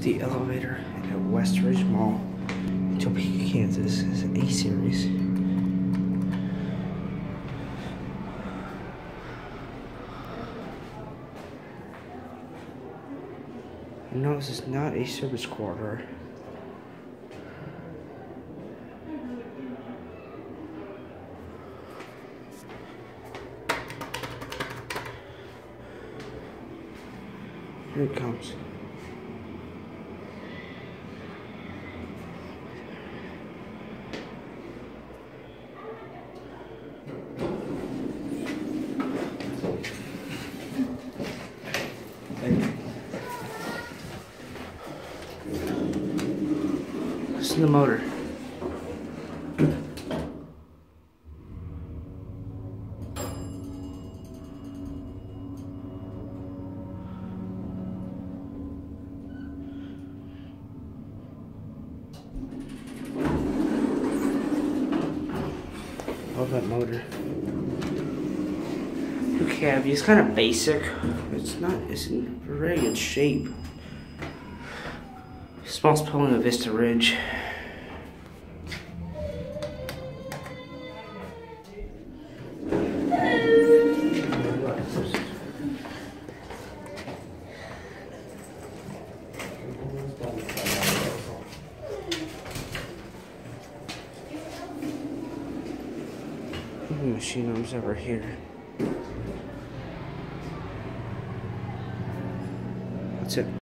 the elevator at West Ridge Mall in Topeka, Kansas. It's an A series. No, this is not a service quarter. Here it comes. Listen the motor. Love that motor. The cab is kind of basic. It's not. It's in very good shape. Small spelling of Vista Ridge. Machine arms over here. That's it.